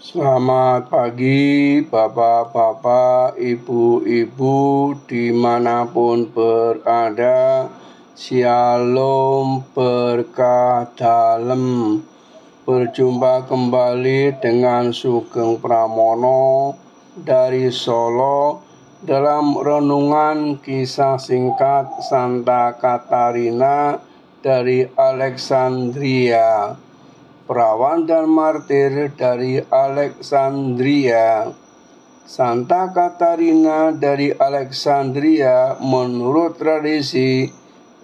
Selamat pagi, bapak-bapak, ibu-ibu, di mana pun berada. Shalom berkah dalam. Berjumpa kembali dengan Sugeng Pramono dari Solo dalam renungan kisah singkat Santa Katarina dari Alexandria perawan dan martir dari Alexandria. Santa Katarina dari Alexandria menurut tradisi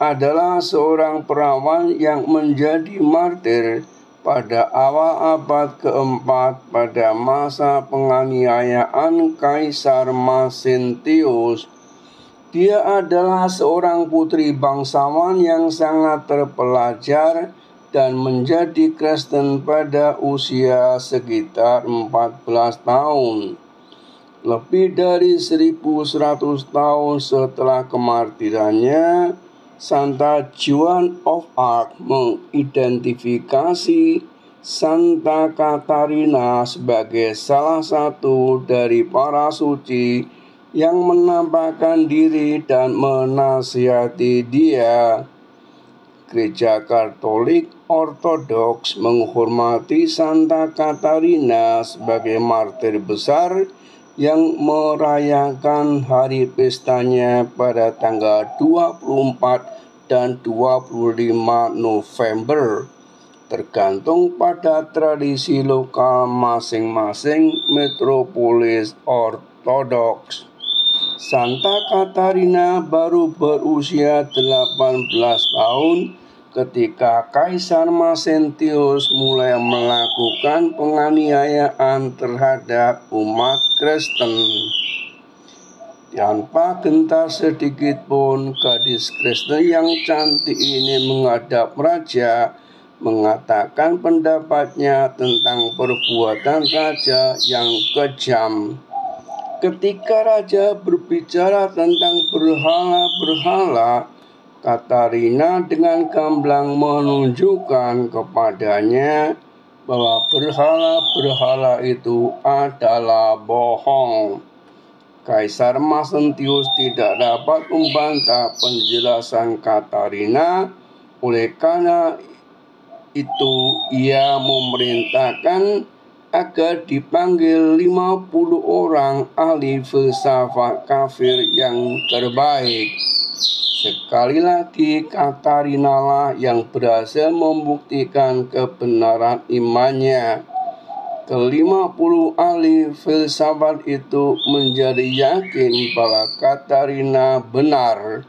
adalah seorang perawan yang menjadi martir pada awal abad keempat pada masa penganiayaan Kaisar Maxentius. Dia adalah seorang putri bangsawan yang sangat terpelajar dan menjadi Kristen pada usia sekitar 14 tahun. Lebih dari 1100 tahun setelah kemartirannya, Santa Joan of Arc mengidentifikasi Santa Katarina sebagai salah satu dari para suci yang menampakkan diri dan menasihati dia Gereja Katolik Ortodoks menghormati Santa Katarina sebagai martir besar yang merayakan hari pestanya pada tanggal 24 dan 25 November tergantung pada tradisi lokal masing-masing metropolis ortodoks. Santa Katarina baru berusia 18 tahun ketika Kaisar Maxentius mulai melakukan penganiayaan terhadap umat Kristen. Tanpa gentar sedikit pun, gadis Kristen yang cantik ini menghadap raja mengatakan pendapatnya tentang perbuatan raja yang kejam. Ketika raja berbicara tentang berhala-berhala, Katarina dengan gamblang menunjukkan kepadanya bahwa berhala-berhala itu adalah bohong. Kaisar Maxentius tidak dapat membantah penjelasan Katarina, oleh karena itu ia memerintahkan agar dipanggil 50 orang ahli filsafat kafir yang terbaik. Sekali lagi Katarina lah yang berhasil membuktikan kebenaran imannya. Kelima puluh ahli filsafat itu menjadi yakin bahwa Katarina benar.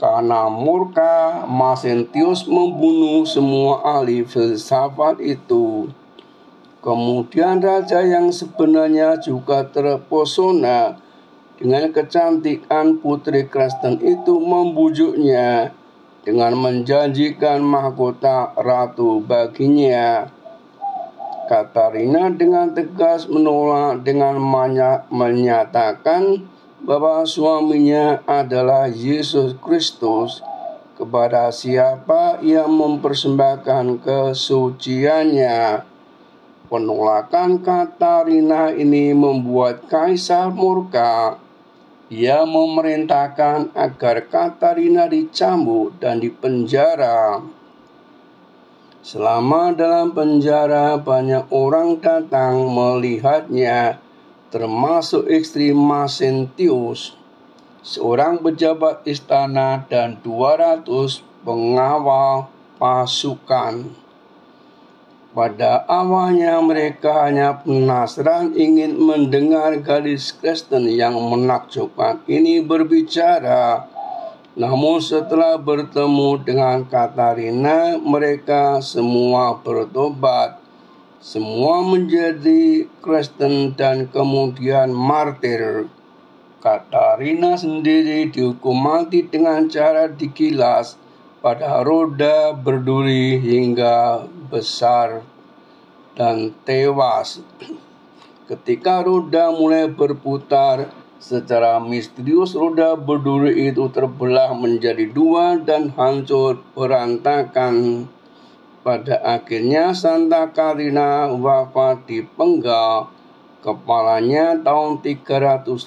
Karena murka, Maxentius membunuh semua ahli filsafat itu. Kemudian raja yang sebenarnya juga terpesona dengan kecantikan putri Kristen itu membujuknya dengan menjanjikan mahkota ratu baginya. Katarina dengan tegas menolak dengan menyatakan bahwa suaminya adalah Yesus Kristus kepada siapa yang mempersembahkan kesuciannya. Penolakan Katarina ini membuat Kaisar murka. Ia memerintahkan agar Katarina dicambuk dan dipenjara. Selama dalam penjara, banyak orang datang melihatnya, termasuk istri Maxentius, seorang pejabat istana dan 200 pengawal pasukan. Pada awalnya mereka hanya penasaran ingin mendengar gadis Kristen yang menakjubkan ini berbicara. Namun setelah bertemu dengan Katarina, mereka semua bertobat. Semua menjadi Kristen dan kemudian martir. Katarina sendiri dihukum mati dengan cara dikilas pada roda berduri hingga besar dan tewas. Ketika roda mulai berputar, secara misterius roda berduri itu terbelah menjadi dua dan hancur berantakan. Pada akhirnya Santa Karina wafat di penggal kepalanya tahun 305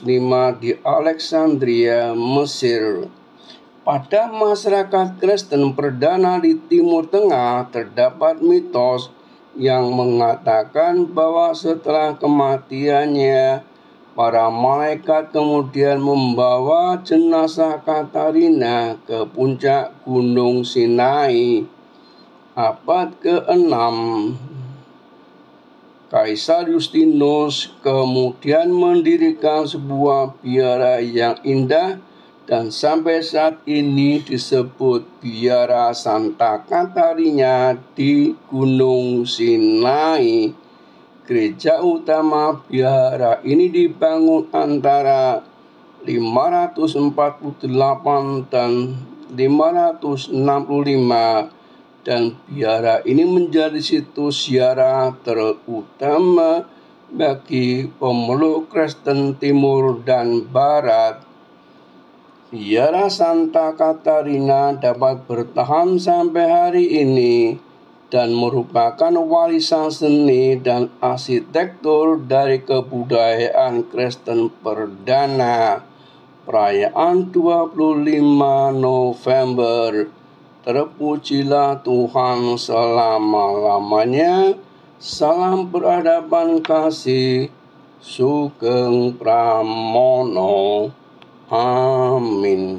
di Alexandria, Mesir. Pada masyarakat Kristen perdana di Timur Tengah terdapat mitos yang mengatakan bahwa setelah kematiannya para malaikat kemudian membawa jenazah Katarina ke puncak Gunung Sinai. Abad ke-6 Kaisar Justinus kemudian mendirikan sebuah biara yang indah dan sampai saat ini disebut Biara Santa Katarina di Gunung Sinai. Gereja utama biara ini dibangun antara 548 dan 565 dan biara ini menjadi situs ziarah terutama bagi pemeluk Kristen Timur dan Barat Biara Santa Katarina dapat bertahan sampai hari ini dan merupakan warisan seni dan arsitektur dari kebudayaan Kristen perdana. Perayaan 25 November. Terpujilah Tuhan selama-lamanya. Salam peradaban kasih. Sugeng Pramono. ஆமீன்